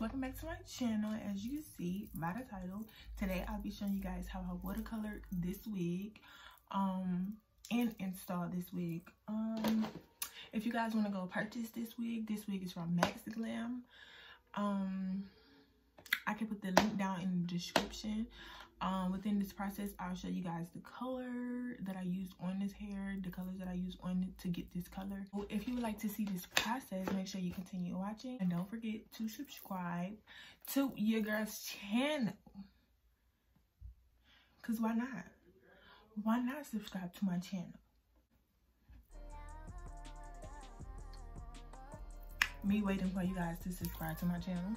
welcome back to my channel. As you see by the title today i'll be showing you guys how i watercolor this wig um and install this wig. Um if you guys want to go purchase this wig this wig is from max glam. Um i can put the link down in the description. Um within this process i'll show you guys the color that i used on this hair the colors that i use on it to get this color. If you would like to see this process make sure you continue watching. And don't forget to subscribe to your girl's channel. Because why not? Why not subscribe to my channel? Me waiting for you guys to subscribe to my channel